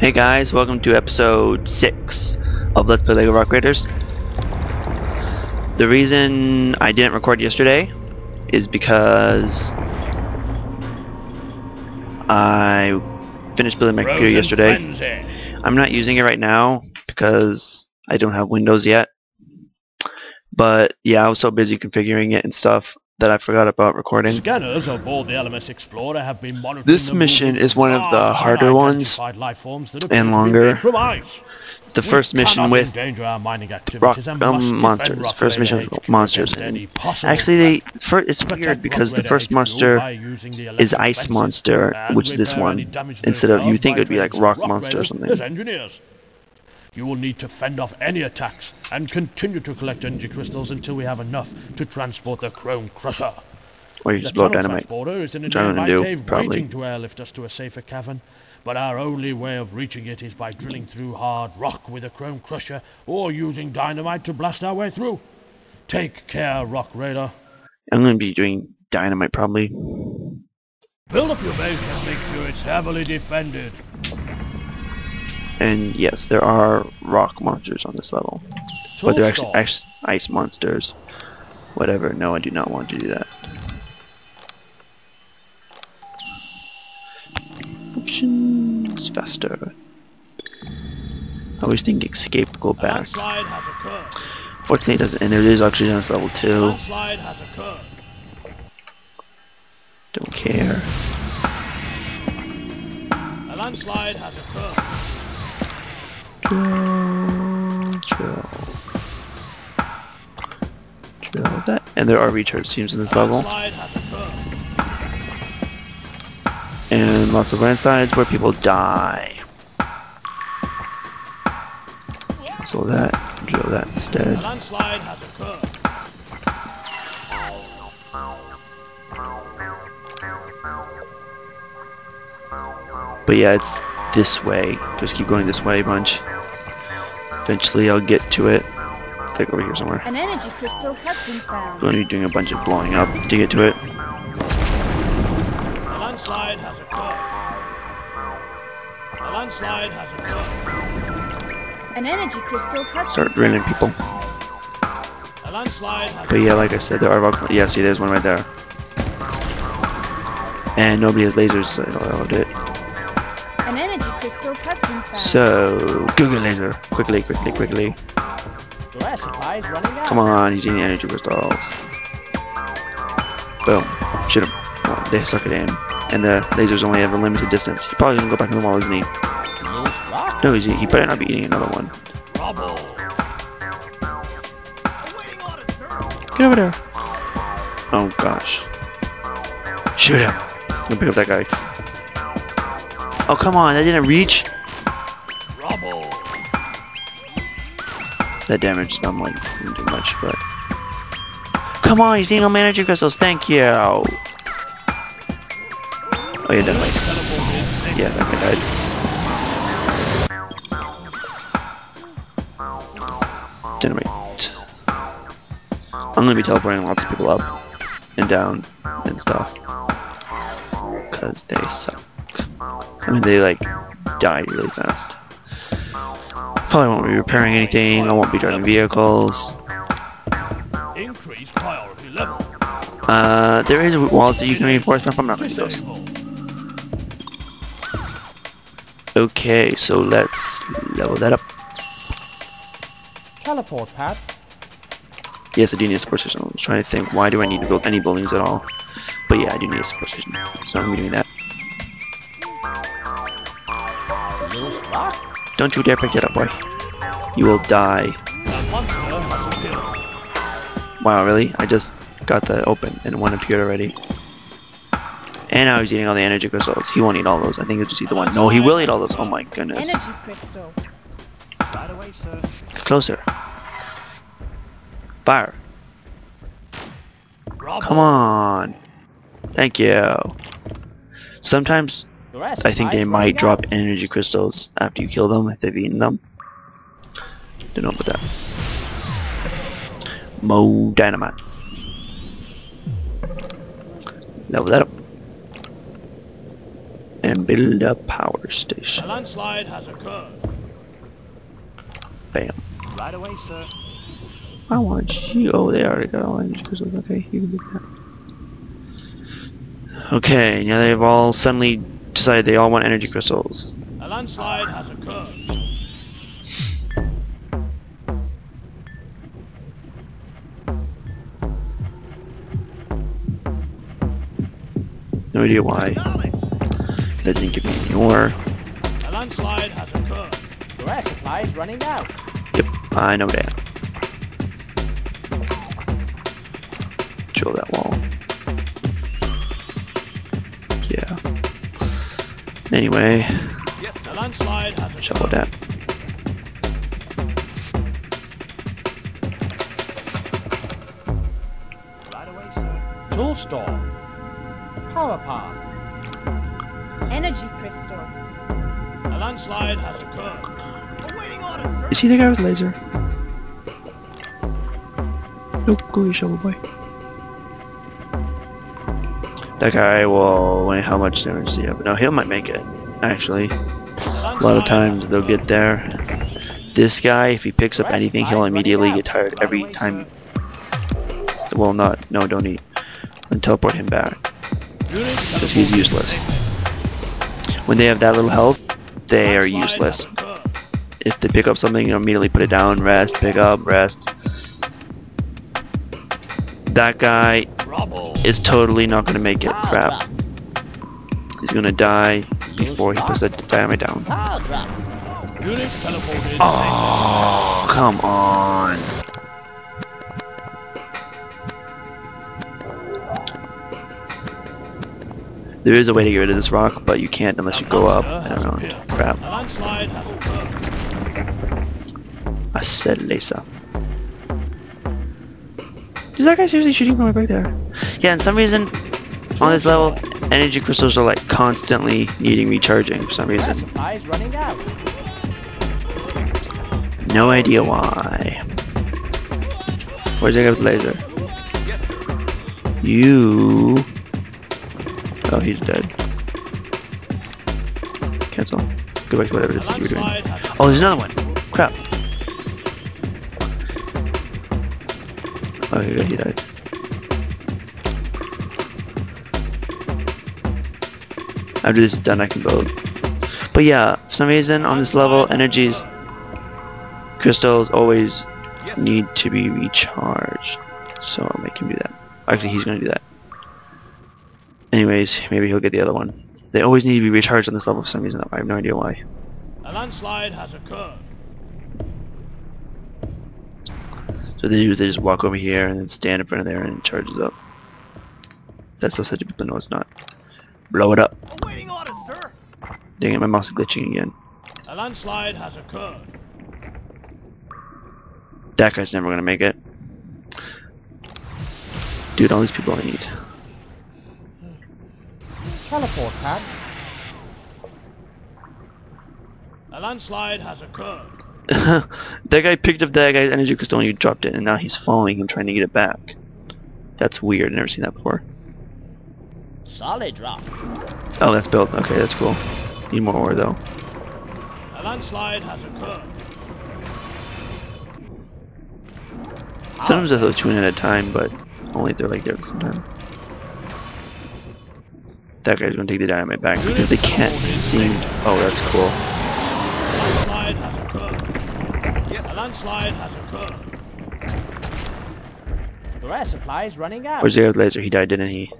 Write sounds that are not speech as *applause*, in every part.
Hey guys, welcome to episode 6 of Let's Play LEGO Rock Raiders. The reason I didn't record yesterday is because I finished building my computer yesterday. I'm not using it right now because I don't have Windows yet. But yeah, I was so busy configuring it and stuff that I forgot about recording. Scanners aboard the LMS Explorer have been monitoring This mission is one of the harder ones and longer. The first mission with rock um, monsters. First mission monsters. And actually, they first, it's weird because the first monster is ice monster, which is this one. Instead of you think it would be like rock monster or something. You will need to fend off any attacks and continue to collect energy crystals until we have enough to transport the Chrome Crusher. Or you just blow dynamite. Is in a nearby do, cave probably. waiting to airlift us to a safer cavern. But our only way of reaching it is by drilling through hard rock with a Chrome Crusher or using dynamite to blast our way through. Take care, Rock Raider. I'm going to be doing dynamite probably. Build up your base and make sure it's heavily defended. And yes, there are rock monsters on this level. but they're actually ice, ice monsters. Whatever, no I do not want to do that. Options faster. I always think escape go back. Fortunately it doesn't and there is oxygen on this level too. Don't care. A landslide has occurred. That. And there are recharge teams in this level. And lots of landslides where people die. So that, drill that instead. But yeah, it's this way. Just keep going this way a bunch. Eventually I'll get to it. Take over here somewhere. An energy crystal has been found. Going to be doing a bunch of blowing up to get to it. A landslide has occurred. A landslide has occurred. An energy crystal has Start draining people. A landslide has But yeah, like I said, there are rock. Yeah, see, there's one right there. And nobody has lasers, so I'll do it. So, Google laser. Quickly, quickly, quickly. Gas supplies running out. Come on, he's eating energy crystals. Boom. Shoot him. Oh, they suck it in. And the lasers only have a limited distance. He's probably gonna go back in the wall, isn't he? Loose rock. No, he's, he better not be eating another one. Get over there. Oh gosh. Shoot him. I'm gonna pick up that guy. Oh come on, that didn't reach. That damage I'm like didn't do much, but come on, you my energy crystals. Thank you. Oh yeah, dynamite. Yeah, that guy died. Dynamite. I'm gonna be teleporting lots of people up and down and stuff. Cause they suck. I mean, they like die really fast. Probably won't be repairing anything. I won't be driving vehicles. Increase priority level. Uh, there is walls that you can reinforce, but I'm not going to those. Okay, so let's level that up. Teleport pad. Yes, I do need a support system. I was trying to think, why do I need to build any buildings at all? But yeah, I do need a support system. So I'm doing that. Don't you dare pick it up, boy. You will die. A monster has appeared. Wow, really? I just got that open and one appeared already. And now he's eating all the energy crystals. He won't eat all those. I think he'll just eat the one. No, he will eat all those. Oh my goodness. Energy crystal. Right away, sir. Closer. Fire. Rubble. Come on. Thank you. Sometimes Gas I think they might drop energy crystals after you kill them if they've eaten them. Don't know about that. Mo dynamite. Level that up. and build a power station. A landslide has occurred. Bam. Right away, sir. I want you. Oh, they already got all energy crystals. Okay, you can do that. Okay, now they've all suddenly decided they all want energy crystals. A landslide has occurred. No idea why. That didn't give me any more. A landslide has occurred. Your air supply is running out. Yep, I know that. Chill that wall. Yeah. Anyway, A landslide has shovel that. Right away, sir. Tool store. Power path. Energy crystal. A landslide has occurred. Is he the guy with laser? Nope, go your shovel boy. That guy will wait how much damage does he have? No, he might make it, actually. A lot of times they'll get there. This guy, if he picks up anything, he'll immediately get tired every time. Well, not, no, don't eat. And teleport him back, because he's useless. When they have that little health, they are useless. If they pick up something, you immediately put it down, rest, pick up, rest. That guy. Is totally not gonna make it. Crap. He's gonna die before he puts that dynamite down. Power drop. Unit teleported. Oh, come on. There is a way to get rid of this rock, but you can't unless you go up and around. Crap. A landslide has occurred. I said laser. Is that guy seriously shooting from right back there? Yeah, and some reason on this level, energy crystals are like constantly needing recharging for some reason. supply is running out. No idea why. Where's the guy with the laser? You. Oh, he's dead. Cancel. Go back to whatever it A is that you were doing. Oh, there's another one. Oh, he died. After this is done, I can build. But yeah, for some reason on this level, energies, crystals always need to be recharged. So I'll make him do that. Actually, he's gonna do that. Anyways, maybe he'll get the other one. They always need to be recharged on this level for some reason. I have no idea why. A landslide has occurred. So they do, they just walk over here and then stand in front of there and it charges up. That's so such a people know it's not. Blow it up. Awaiting orders, sir. Dang it, my mouse is glitching again. A landslide has occurred. That guy's never gonna make it. Dude, all these people I need. Teleport pad. A landslide has occurred. *laughs* that guy picked up that guy's energy crystal and you dropped it and now he's following him trying to get it back. That's weird, never seen that before. Solid rock. Oh, that's built. Okay, that's cool. Need more ore though. A landslide has occurred. Sometimes they'll two in at a time, but only if they're like there at the same time. That guy's gonna take the dynamite back because they can't seem. Oh, that's cool. A landslide has occurred. A landslide has occurred. Your air supply is running out. Where's the other laser? He died, didn't he?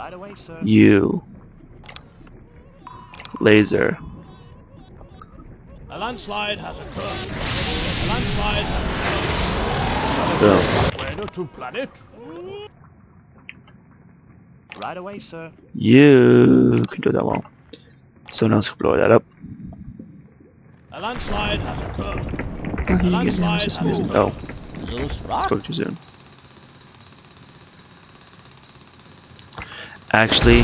Right away, sir. You. Laser. A landslide has occurred. A landslide has Boom. occurred. Where to planet? Right away, sir. You can do that well. Someone else can blow that up. A landslide has occurred. Oh, A he get landslide damage has for some Oh, spoke too soon. Actually,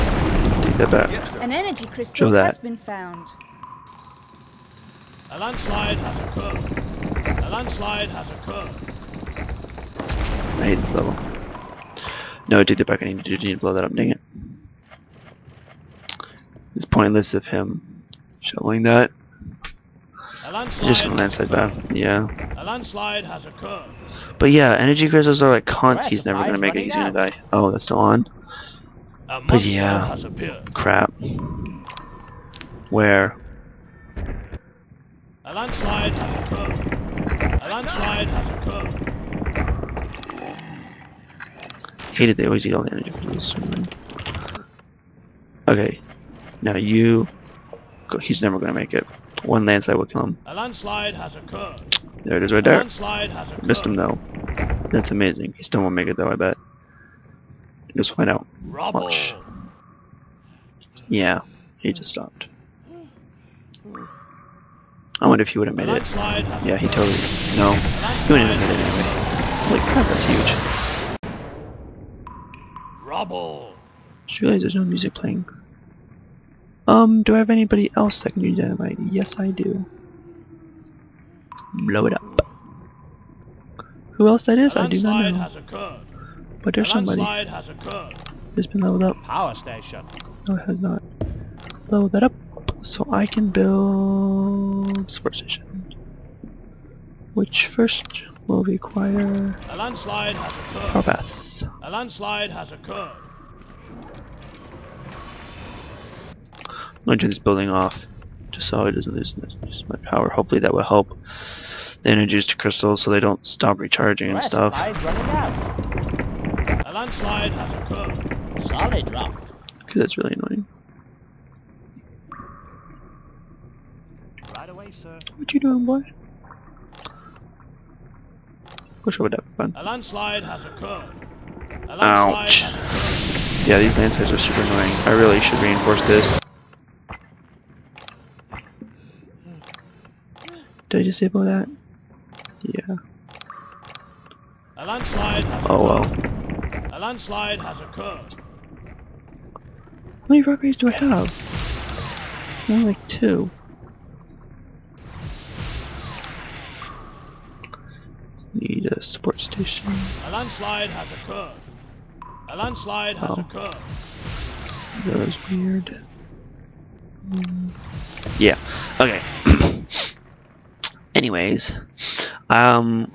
take that back. An energy crystal Show has that. been found. A landslide has occurred. A landslide has occurred. I hate this level. No, take that back. I need to, need to blow that up. Dang it. It's pointless of him showing that. Just a landslide. Yeah. a landslide has occurred. But yeah, energy crystals are like con. He's never gonna make it. He's gonna die. Oh, that's still on. But yeah. Crap. Where? A landslide has occurred. A landslide has occurred. Hated they always eat all the energy crystals. Okay. Now you. He's never gonna make it. One landslide will come. A landslide has occurred. There it is right A there. landslide has. Missed him though. That's amazing. He still won't make it though, I bet. Just find out. Rubble. Watch. Yeah, he just stopped. I wonder if he would have made it. Yeah, he totally. No, he wouldn't have made it anyway. Holy crap, that's huge. Rubble. Just realized there's no music playing. Um, do I have anybody else that can use dynamite? Yes, I do. Blow it up. Who else that is, I do not know. But there's somebody that's been leveled up. Power station. No, it has not. Blow that up so I can build support station. Which first will require A landslide has power occurred. paths. A landslide has occurred. I'm going to turn this building off just so it doesn't lose my power. Hopefully that will help the energies to crystals so they don't stop recharging and Power stuff. supplies running out. A landslide has occurred. Solid rock. Because that's really annoying. Right away, sir. What you doing, boy? Wish I would have fun. A landslide has occurred. A landslide Ouch. has occurred. Yeah, these landslides are super annoying. I really should reinforce this. Did I disable that? Yeah. A landslide has Oh well. A landslide has occurred. How many rock do I have? Only like two. Need a support station. A landslide has occurred. A landslide has Oh. occurred. That was weird. Mm. Yeah. Okay. *clears throat* Anyways, um,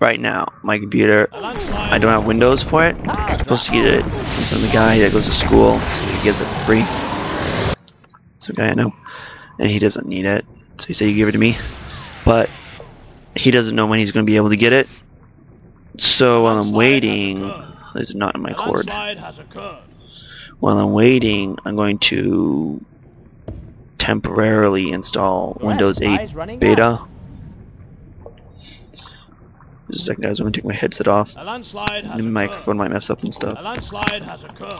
right now my computer, I don't have Windows for it. I'm supposed to get it from some guy that goes to school, so he gives it free. Some guy I know, and he doesn't need it, so he said he give it to me, but he doesn't know when he's going to be able to get it. So while I'm waiting, it's not in my cord. While I'm waiting, I'm going to temporarily install Windows 8 supplies running Beta. Just a second, guys. I'm gonna take my headset off. A landslide has The microphone occurred. might mess up and stuff. A landslide has occurred.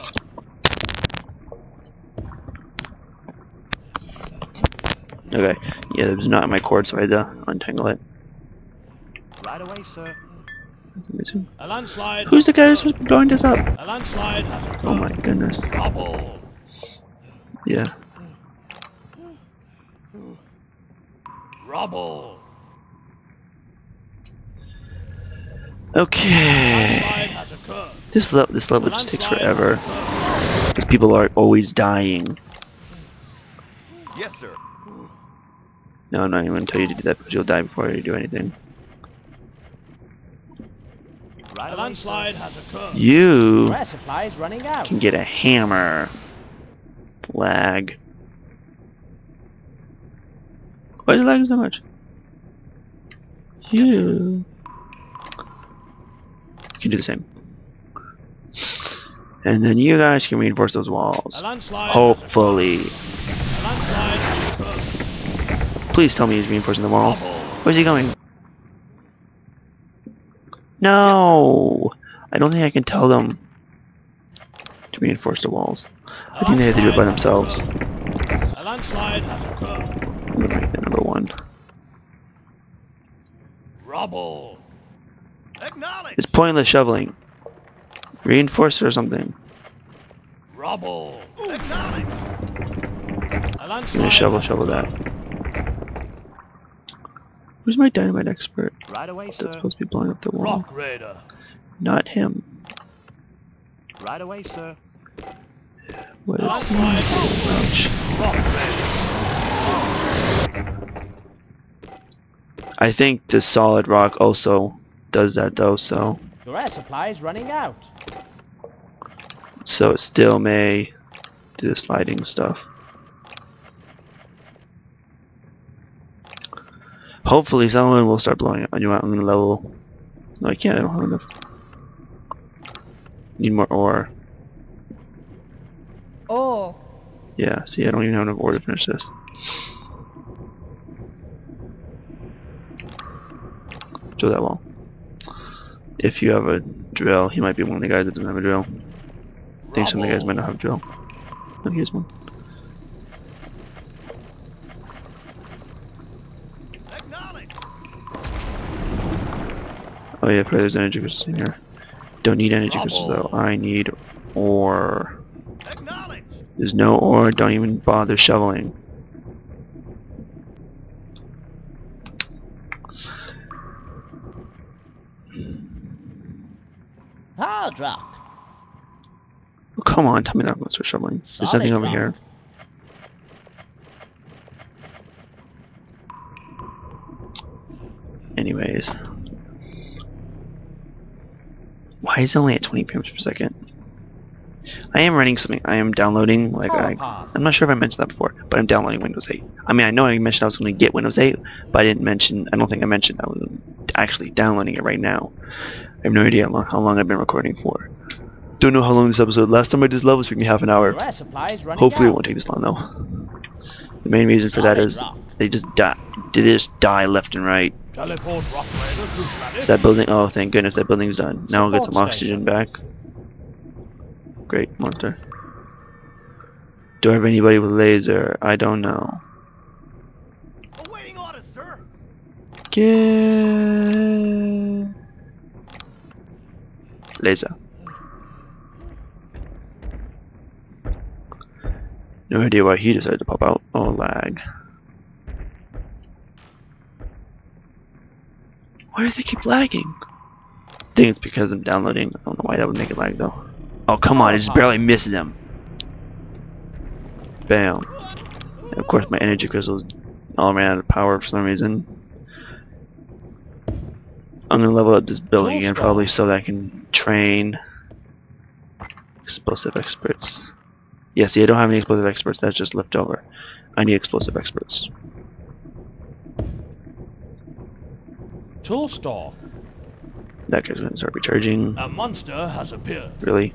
Okay. Yeah, it was not in my cord, so I had to untangle it. Right away, sir. A landslide. Who's the guy who's blowing this up? A landslide has. Oh my goodness. Rubble. Yeah. Rubble. Okay. Landslide has occurred. This level, this level just takes forever. has. Because people are always dying. Yes, sir. No, no, I'm not even gonna tell you to do that because you'll die before you do anything. A landslide has occurred. You supplies running out. can get a hammer. Lag. Why is it lagging so much? You can do the same. And then you guys can reinforce those walls. A landslide. has Hopefully. occurred. A landslide has occurred. Please tell me he's reinforcing the walls. Where's he going? No! I don't think I can tell them to reinforce the walls. I think they have to do it by themselves. A landslide has occurred. I'm gonna make that number one. Rubble. Acknowledge. It's pointless shoveling. Reinforce or something. Rubble. Acknowledge. I'm gonna shovel, shovel that. Who's my dynamite expert? Right away, That's sir. supposed to be blowing up the wall. Rock Raider. Not him. Right away, sir. What is Ouch. I think the solid rock also does that though, so Your air supply is running out. so it still may do the sliding stuff. Hopefully someone will start blowing on you out. I'm gonna level. No, I can't. I don't have enough. Need more ore. Oh. Yeah, see, I don't even have enough ore to finish this. So that wall. If you have a drill, he might be one of the guys that doesn't have a drill. I think some of the guys might not have a drill. No, he has one. Oh yeah, probably there's energy crystals in here. Don't need energy crystals though. I need ore. There's no ore, don't even bother shoveling. Hard rock. Oh, come on, tell me that I'm going to shoveling. There's nothing over rock. here. Anyways. Why is it only at 20 frames per second? I am running something. I am downloading, like I, I'm not sure if I mentioned that before, but I'm downloading Windows 8. I mean, I know I mentioned I was going to get Windows 8, but I didn't mention, I don't think I mentioned I was actually downloading it right now. I have no idea how long, how long I've been recording for. Don't know how long this episode, last time I did this level was freaking half an hour. Your air supply is running Hopefully it won't take this long though. The main reason for that Solid is rock. they just die, they just die left and right. Teleport rock raider to planet. That building, oh thank goodness that building's done. Now I'll get some oxygen back. Great, monster. Do I have anybody with laser? I don't know. Awaiting orders, sir. Get laser. No idea why he decided to pop out. Oh lag. Why do they keep lagging? I think it's because I'm downloading. I don't know why that would make it lag though. Oh come on, it just barely misses him. Bam. And of course my energy crystals all ran out of power for some reason. I'm gonna level up this building again probably so that I can train explosive experts. Yeah, see I don't have any explosive experts, that's just left over. I need explosive experts. Tool store. That guy's gonna start recharging. A monster has appeared. Really?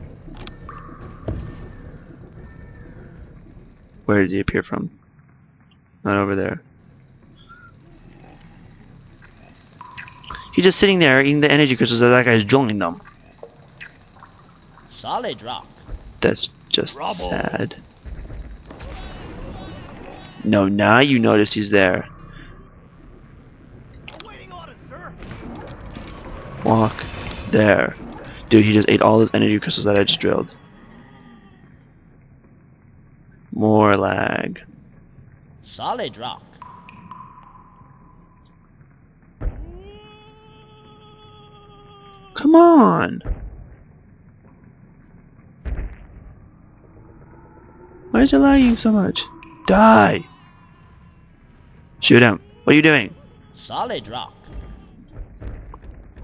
Where did he appear from? Not over there. He's just sitting there eating the energy crystals as that guy's drilling them. Solid rock. That's just Rubble. sad. No, now you notice he's there. Awaiting orders, sir. Walk there. Dude, he just ate all those energy crystals that I just drilled. More lag. Solid rock. Come on! Why is it lagging so much? Die! Shoot him. What are you doing? Solid rock.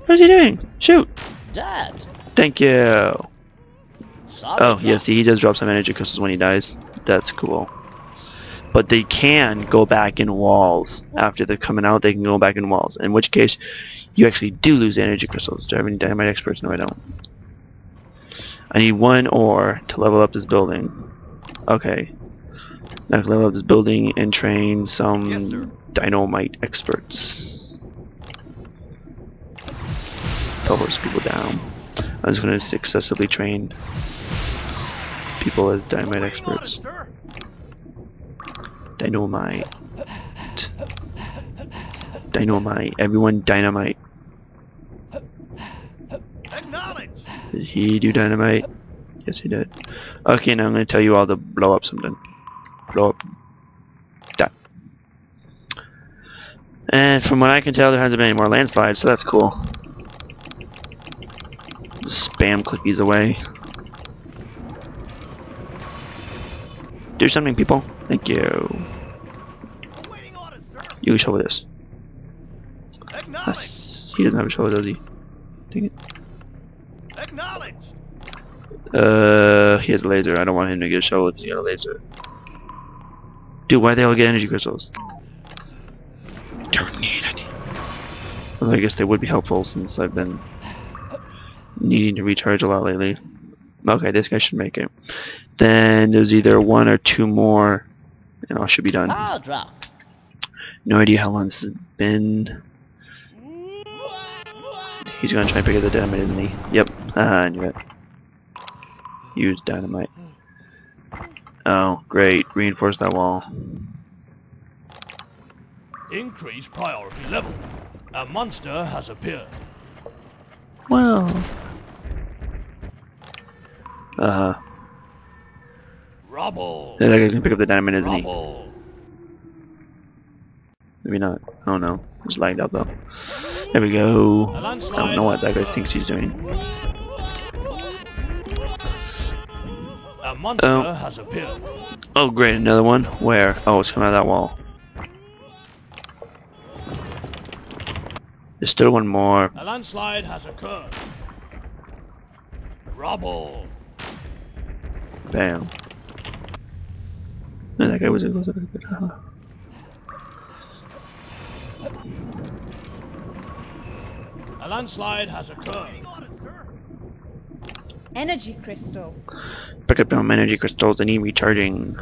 What is he doing? Shoot! Dead. Thank you! Solid Oh, rock. yeah, see, he does drop some energy crystals when he dies. That's cool. But they can go back in walls. After they're coming out, they can go back in walls. In which case, you actually do lose energy crystals. Do I have any dynamite experts? No, I don't. I need one ore to level up this building. Okay. Now I can level up this building and train some Yes, dynamite experts. Help people down. I'm just going to successively train people as dynamite experts. Dynamite. Dynamite. Everyone dynamite. Did he do dynamite? Yes, he did. Okay, now I'm going to tell you all to blow up something. Blow up. That. And from what I can tell, there hasn't been any more landslides, so that's cool. Spam click these away. Do something, people. Thank you. Awaiting orders, sir. You shovel this. He doesn't have a shovel, does he? Dang it. Acknowledged. Uh, he has a laser. I don't want him to get shot with because he got a laser. Dude, why they all get energy crystals? Don't need any. Well, I guess they would be helpful since I've been needing to recharge a lot lately. Okay, this guy should make it. Then there's either one or two more, and I should be done. No idea how long this has been. He's gonna try and pick up the dynamite, isn't he? Yep. Ah, I knew it. Use dynamite. Oh, great. Reinforce that wall. Increase priority level. A monster has appeared. Well. Uh, huh. Rubble. that guy can pick up the dynamite, isn't he? Maybe not. I don't know. It's lagged out though. There we go. I don't know what that guy thinks he's doing. Oh. has appeared. Oh, great. Another one. Where? Oh, it's coming out of that wall. There's still one more. A landslide has occurred. Rubble. Bam. No, that guy was good. Haha. A landslide has occurred. Awaiting orders, sir. Energy crystal. Pick up them energy crystals. They need recharging.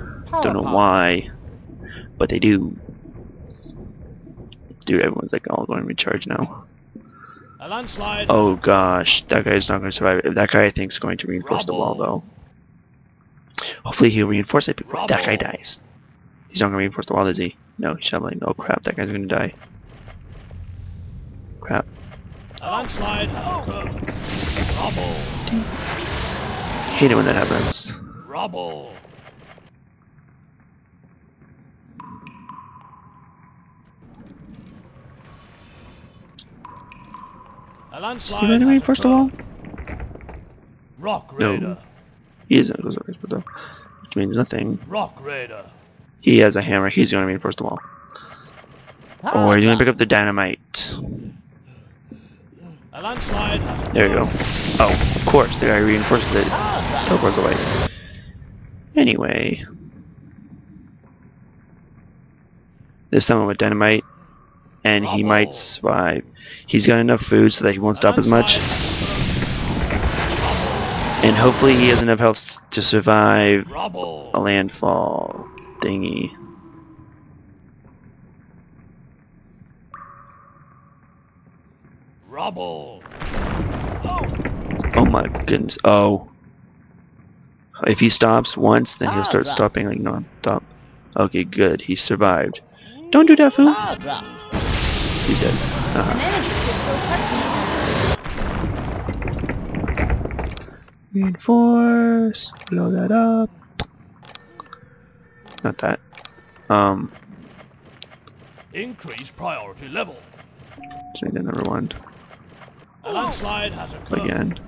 Don't know why, but they do. Dude, everyone's like all going to recharge now. A landslide. Oh gosh, that guy's not going to survive. That guy I think is going to reinforce the wall though. Hopefully he'll reinforce it before that guy dies. He's not going to reinforce the wall, is he? No, he's shoveling. Oh crap, that guy's going to die. Crap. A landslide has occurred. Rubble. Hate it when that happens. Rubble. A landslide You to has reinforce the wall? occurred. Rock No. Raider. He isn't to reinforce though. Which means nothing. Rock Raider. He has a hammer. He's going to reinforce the wall. Hard ah. Or you're gonna pick up the dynamite. A landslide There you go. Oh, of course, the guy reinforces it. Teleports away. Anyway. There's someone with dynamite, and he might survive. He's got enough food so that he won't stop as much, and hopefully he has enough health to survive a landfall thingy. Rubble. Oh my goodness. Oh. If he stops once, then he'll start stopping like non-stop. Okay, good. He survived. Don't do that, fool. He's dead. Energy crystal touching Reinforce. Blow that up. Not that. Um, Increase priority level. let's make that number one A landslide has occurred. again.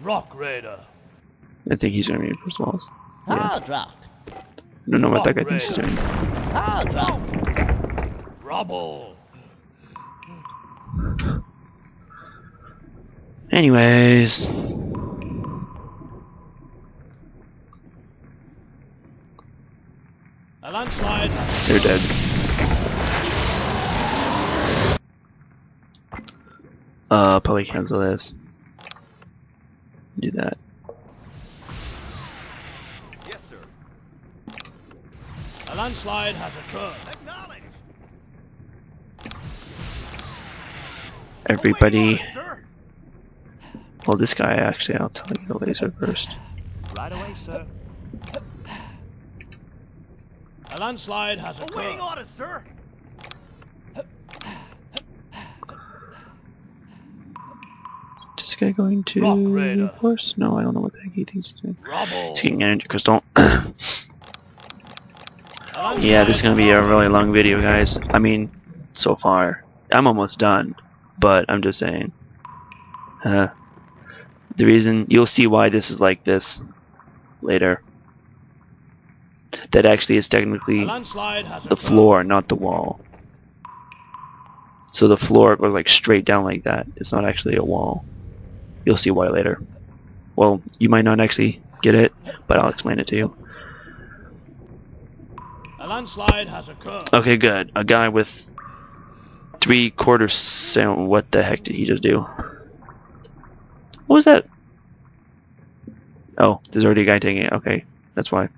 Rock Raider. I think he's gonna be the walls. Yeah. Hard rock. I don't know what that guy thinks he's doing. Hard rock. Rubble. Anyways. A landslide has They're dead. Uh, probably cancel this. Do that. Yes, sir. A landslide has occurred. Acknowledged. Everybody. Awaiting orders. Well, this guy actually, I'll tell you the laser first. Right away, sir. A landslide has Awaiting occurred. orders, sir. This guy going to Rock Raider. reinforce? No, I don't know what the heck he thinks he's doing. Rubble. He's getting energy crystal. *coughs* A landslide yeah, this is gonna be a really long video, guys. I mean, so far. I'm almost done, but I'm just saying. Uh, the reason, you'll see why this is like this later. That actually is technically the floor, not the wall. So the floor goes like straight down like that. It's not actually a wall. You'll see why later. Well, you might not actually get it, but I'll explain it to you. A landslide has occurred. Okay, good. A guy with three quarters sound. What the heck did he just do? What was that? Oh, there's already a guy taking it. Okay, that's why.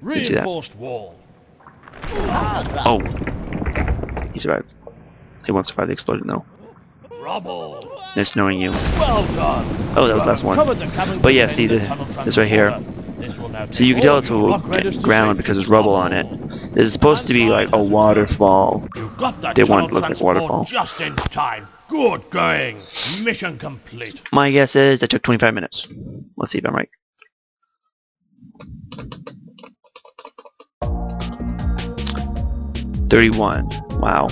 Reinforced wall. Oh, He's survived. He won't survive the explosion though. Rubble. It's knowing you. Well. Oh, that was the last one. But yeah, see the, this right here. So you can tell it's a ground because there's rubble on it. This is supposed to be like a waterfall. They want to look like a waterfall. Just in time. Good going. Mission complete. My guess is that took 25 minutes. Let's see if I'm right. Thirty-one. Wow.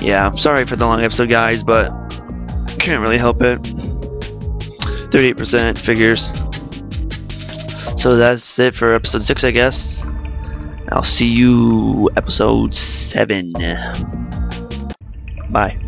Yeah, sorry for the long episode, guys, but can't really help it. 38% figures. So that's it for episode 6, I guess. I'll see you episode 7. Bye.